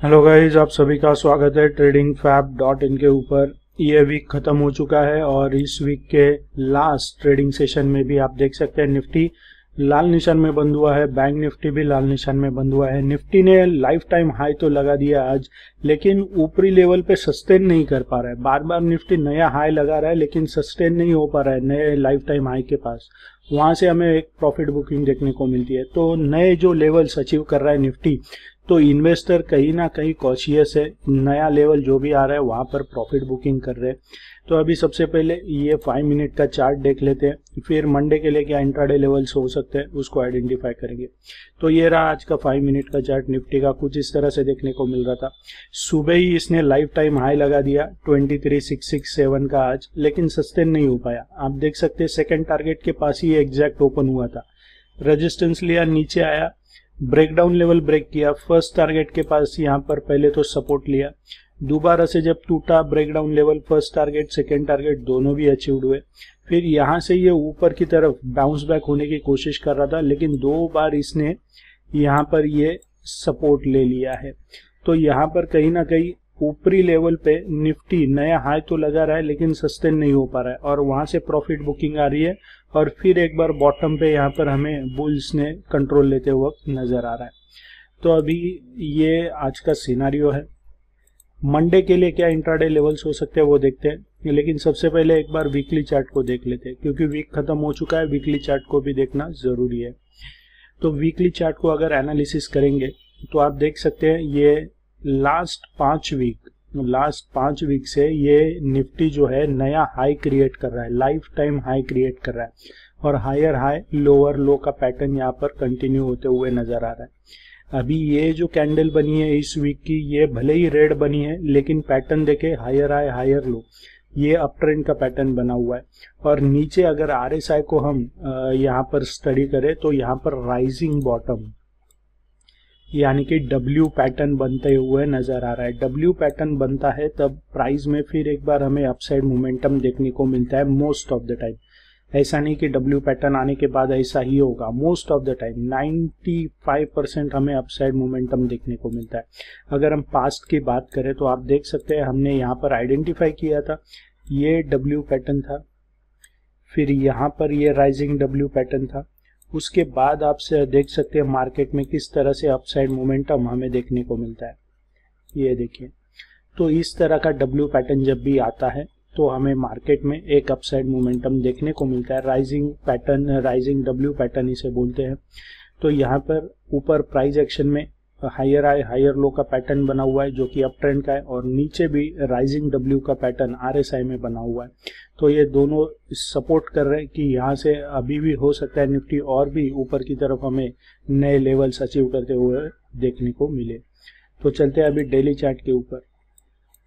Hello guys आप सभी का स्वागत है ट्रेडिंग फैब डॉट इन के ऊपर। ये वीक खत्म हो चुका है और इस वीक के लास्ट ट्रेडिंग सेशन में भी आप देख सकते हैं निफ्टी लाल निशान में बंद हुआ है बैंक निफ्टी भी लाल निशान में बंद हुआ है। निफ्टी ने लाइफ टाइम हाई तो लगा दिया आज, लेकिन ऊपरी लेवल पे सस्टेन नहीं कर पा रहा है। बार बार निफ्टी नया हाई लगा रहा है, लेकिन सस्टेन नहीं हो पा रहा है नए लाइफ टाइम हाई के पास। वहाँ से हमें एक प्रॉफिट बुकिंग देखने को मिलती है। तो नए जो लेवल्स अचीव कर रहा है निफ्टी तो इन्वेस्टर कहीं ना कहीं कॉशियस है। नया लेवल जो भी आ रहा है, वहाँ पर प्रॉफिट बुकिंग कर रहे हैं। तो अभी सबसे पहले ये फाइव मिनट का चार्ट देख लेते हैं। फिर मंडे के लिए क्या इंट्राडे लेवल्स हो सकते हैं, उसको आइडेंटिफाई करेंगे। तो ये रहा आज का फाइव मिनट का चार्ट निफ्टी का कुछ इस तरह से देखने को मिल रहा था। सुबह ही इसने लाइफ टाइम हाई लगा दिया twenty three six six seven का आज, लेकिन सस्टेन नहीं हो पाया। आप देख सकते सेकेंड टारगेट के पास ही एग्जैक्ट ओपन हुआ था। रजिस्टेंस लिया, नीचे आया। ब्रेकडाउन लेवल ब्रेक किया। फ़र्स्ट टारगेट के पास यहाँ पर पहले तो सपोर्ट लिया। दोबारा से जब टूटा breakdown level first target second target दोनों भी अचीव्ड हुए। फिर यहाँ से ये ऊपर की तरफ़ बाउंस बैक होने की कोशिश कर रहा था, लेकिन दो बार इसने यहाँ पर ये सपोर्ट ले लिया है। तो यहाँ पर कहीं ना कहीं ऊपरी लेवल पे निफ्टी नया हाई तो लगा रहा है, लेकिन सस्टेन नहीं हो पा रहा है। और वहाँ से प्रॉफिट बुकिंग आ रही है। और फिर एक बार बॉटम पे यहाँ पर हमें बुल्स ने कंट्रोल लेते वक्त नज़र आ रहा है। तो अभी ये आज का सिनारियो है। मंडे के लिए क्या इंट्राडे लेवल्स हो सकते हैं वो देखते हैं। लेकिन सबसे पहले एक बार वीकली चार्ट को देख लेते हैं, क्योंकि वीक खत्म हो चुका है वीकली चार्ट को भी देखना ज़रूरी है। तो वीकली चार्ट को अगर एनालिसिस करेंगे तो आप देख सकते हैं ये लास्ट पाँच वीक लास्ट पाँच वीक से ये निफ्टी जो है नया हाई क्रिएट कर रहा है लाइफ टाइम हाई क्रिएट कर रहा है। और हायर हाई लोअर लो का पैटर्न यहाँ पर कंटिन्यू होते हुए नज़र आ रहा है। अभी ये जो कैंडल बनी है इस वीक की, ये भले ही रेड बनी है, लेकिन पैटर्न देखे हायर हाई हायर लो ये अप ट्रेंड का पैटर्न बना हुआ है। और नीचे अगर आरएसआई को हम यहाँ पर स्टडी करें तो यहाँ पर राइजिंग बॉटम यानी कि डब्ल्यू पैटर्न बनते हुए नज़र आ रहा है। डब्ल्यू पैटर्न बनता है तब प्राइस में फिर एक बार हमें अपसाइड मोमेंटम देखने को मिलता है मोस्ट ऑफ़ द टाइम ऐसा नहीं कि डब्ल्यू पैटर्न आने के बाद ऐसा ही होगा। Most of the time 95 percent हमें अपसाइड मोमेंटम देखने को मिलता है। अगर हम पास्ट की बात करें तो आप देख सकते हैं हमने यहाँ पर आइडेंटिफाई किया था। ये डब्ल्यू पैटर्न था। फिर यहाँ पर ये राइजिंग डब्ल्यू पैटर्न था। उसके बाद आप देख सकते हैं मार्केट में किस तरह से अपसाइड मोमेंटम हमें देखने को मिलता है। ये देखिए तो इस तरह का डब्ल्यू पैटर्न जब भी आता है तो हमें मार्केट में एक अपसाइड मोमेंटम देखने को मिलता है। Rising pattern rising W pattern इसे बोलते हैं। तो यहाँ पर ऊपर प्राइस एक्शन में हायर आई हायर लो का पैटर्न बना हुआ है, जो कि अप ट्रेंड का है, और नीचे भी राइजिंग डब्ल्यू का पैटर्न आरएसआई में बना हुआ है। तो ये दोनों सपोर्ट कर रहे हैं कि यहाँ से अभी भी हो सकता है निफ्टी और भी ऊपर की तरफ़ हमें नए लेवल्स अचीव करते हुए देखने को मिले। तो चलते हैं अभी डेली चार्ट के ऊपर।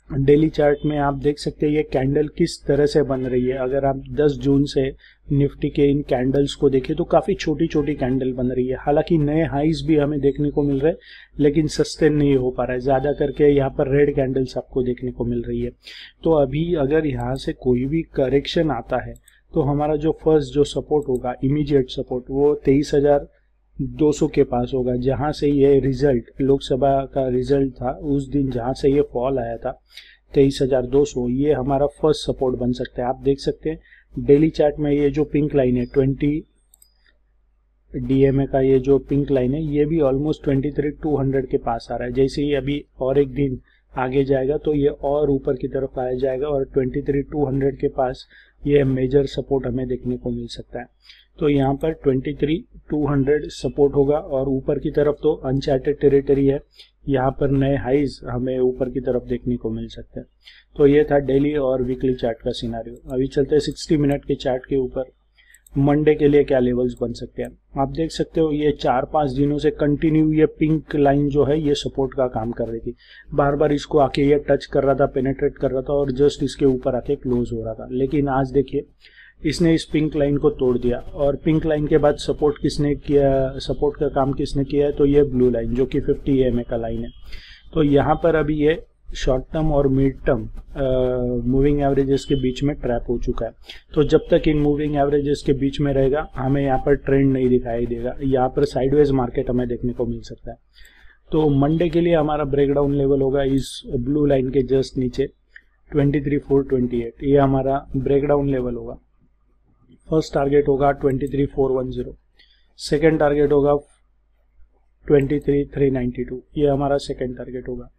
डेली चार्ट में आप देख सकते हैं ये कैंडल किस तरह से बन रही है। अगर आप 10 जून से निफ्टी के इन कैंडल्स को देखें तो काफ़ी छोटी छोटी कैंडल बन रही है। हालाँकि नए हाइज भी हमें देखने को मिल रहे हैं, लेकिन सस्टेन नहीं हो पा रहा। है ज़्यादा करके यहाँ पर रेड कैंडल्स आपको देखने को मिल रही है। तो अभी अगर यहाँ से कोई भी करेक्शन आता है तो हमारा जो फ़र्स्ट जो सपोर्ट होगा, इमीडिएट सपोर्ट, वो तेईस हज़ार 200 के पास होगा, जहाँ से ये रिज़ल्ट लोकसभा का रिज़ल्ट था, उस दिन जहाँ से ये फॉल आया था, तेईस हज़ार दो सौ, ये हमारा फ़र्स्ट सपोर्ट बन सकता है। आप देख सकते हैं डेली चार्ट में ये जो पिंक लाइन है ट्वेंटी डीएमए का ये जो पिंक लाइन है, ये भी almost twenty three two hundred के पास आ रहा है। जैसे ही अभी और एक दिन आगे जाएगा तो ये और ऊपर की तरफ़ आया जाएगा और ट्वेंटी थ्री टू हंड्रेड के पास ये मेजर सपोर्ट हमें देखने को मिल सकता है। तो यहाँ पर 23 200 सपोर्ट होगा और ऊपर की तरफ़ तो अनचार्टेड टेरिटरी है। यहाँ पर नए हाइज हमें ऊपर की तरफ़ देखने को मिल सकते हैं। तो ये था डेली और वीकली चार्ट का सिनारियो। अभी चलते हैं 60 मिनट के चार्ट के ऊपर। मंडे के लिए क्या लेवल्स बन सकते हैं? आप देख सकते हो ये चार पाँच दिनों से कंटिन्यू ये पिंक लाइन जो है, ये सपोर्ट का काम कर रही थी। बार बार इसको आके ये टच कर रहा था पेनेट्रेट कर रहा था और जस्ट इसके ऊपर आके क्लोज हो रहा था। लेकिन आज देखिए इसने इस पिंक लाइन को तोड़ दिया और पिंक लाइन के बाद सपोर्ट किसने किया सपोर्ट का काम किसने किया है? तो ये ब्लू लाइन जो कि 50 एम का लाइन है। तो यहाँ पर अभी ये शॉर्ट टर्म और मिड टर्म मूविंग एवरेजेस के बीच में ट्रैप हो चुका है। तो जब तक इन मूविंग एवरेजेस के बीच में रहेगा हमें यहाँ पर ट्रेंड नहीं दिखाई देगा। यहाँ पर साइडवेज मार्केट हमें देखने को मिल सकता है। तो मंडे के लिए हमारा ब्रेकडाउन लेवल होगा इस ब्लू लाइन के जस्ट नीचे 23,428 ये हमारा ब्रेकडाउन लेवल होगा। फ़र्स्ट टारगेट होगा 23,410 सेकेंड टारगेट होगा 23,392 ये हमारा सेकेंड टारगेट होगा।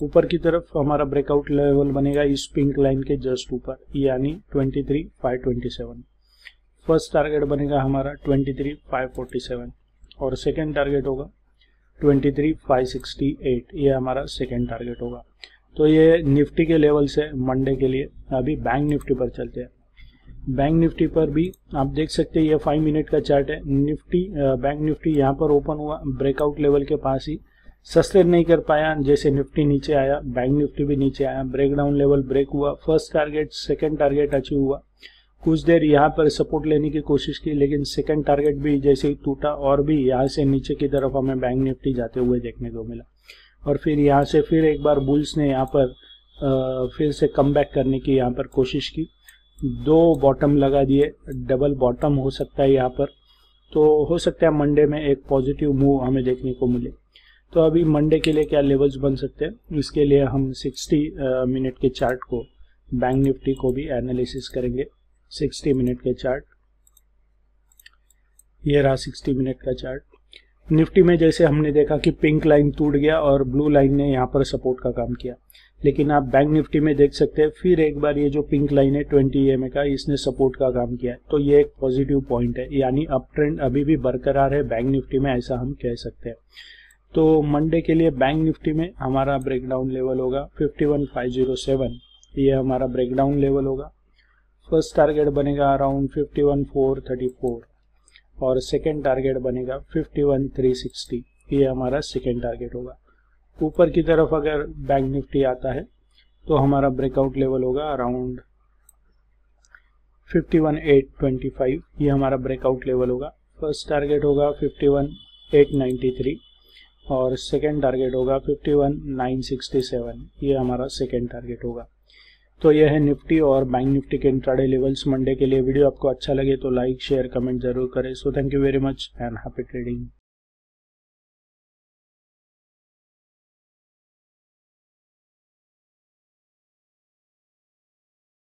ऊपर की तरफ़ हमारा ब्रेकआउट लेवल बनेगा इस पिंक लाइन के जस्ट ऊपर यानी 23,527 फ़र्स्ट टारगेट बनेगा हमारा 23,547 और सेकेंड टारगेट होगा 23,568 ये हमारा सेकेंड टारगेट होगा। तो ये निफ्टी के लेवल से मंडे के लिए। अभी बैंक निफ्टी पर चलते हैं। बैंक निफ्टी पर भी आप देख सकते हैं ये फाइव मिनट का चार्ट है। निफ्टी बैंक निफ्टी यहाँ पर ओपन हुआ ब्रेकआउट लेवल के पास ही। सस्टेन नहीं कर पाया जैसे निफ्टी नीचे आया बैंक निफ्टी भी नीचे आया। ब्रेकडाउन लेवल ब्रेक हुआ। First target second target achieve हुआ। कुछ देर यहाँ पर सपोर्ट लेने की कोशिश की लेकिन सेकंड टारगेट भी जैसे ही टूटा और भी यहाँ से नीचे की तरफ़ हमें बैंक निफ्टी जाते हुए देखने को मिला। और फिर यहाँ से फिर एक बार बुल्स ने यहाँ पर आ, फिर से कम करने की यहाँ पर कोशिश की। दो बॉटम लगा दिए डबल बॉटम हो सकता है यहाँ पर। तो हो सकता है मंडे में एक पॉजिटिव मूव हमें देखने को मिले। तो अभी मंडे के लिए क्या लेवल्स बन सकते हैं? इसके लिए हम 60 मिनट के चार्ट को बैंक निफ्टी को भी एनालिसिस करेंगे। 60 मिनट के चार्ट ये रहा 60 मिनट का चार्ट निफ्टी में जैसे हमने देखा कि पिंक लाइन टूट गया और ब्लू लाइन ने यहाँ पर सपोर्ट का काम किया। लेकिन आप बैंक निफ्टी में देख सकते हैं, फिर एक बार ये जो पिंक लाइन है, ट्वेंटी ई का, इसने सपोर्ट का काम किया। तो ये एक पॉजिटिव पॉइंट है। यानी अप ट्रेंड अभी भी बरकरार है बैंक निफ्टी में, ऐसा हम कह सकते हैं। तो मंडे के लिए बैंक निफ्टी में हमारा ब्रेकडाउन लेवल होगा 51507 ये हमारा ब्रेकडाउन लेवल होगा। फ़र्स्ट टारगेट बनेगा अराउंड 51434 और सेकेंड टारगेट बनेगा 51360 ये हमारा सेकेंड टारगेट होगा। ऊपर की तरफ़ अगर बैंक निफ्टी आता है तो हमारा ब्रेकआउट लेवल होगा अराउंड 51825 ये हमारा ब्रेकआउट लेवल होगा। फ़र्स्ट टारगेट होगा 51893 और सेकेंड टारगेट होगा 51967 ये हमारा सेकेंड टारगेट होगा। तो यह है निफ्टी और बैंक निफ्टी के इंट्राडे लेवल्स मंडे के लिए वीडियो आपको अच्छा लगे तो लाइक शेयर कमेंट ज़रूर करें। So thank you very much and happy trading